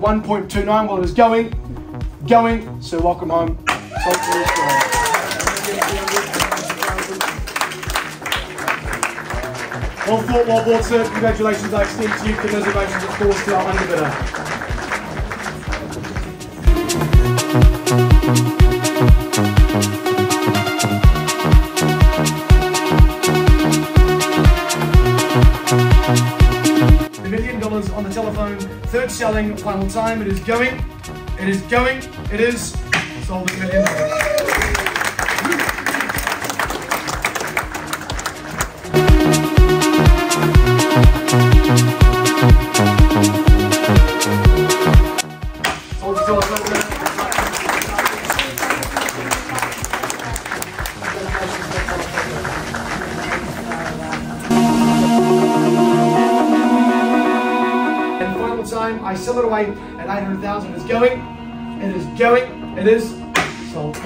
1.29. Well, it is going, going. So welcome home. Well thought, well bought, sir. Congratulations. I extend to you commiserations, of course, to our underbidder. The telephone. Third selling, final time. It is going. It is going. It is sold at million time. I sell it away at 800,000. It's going. It is going. It is sold.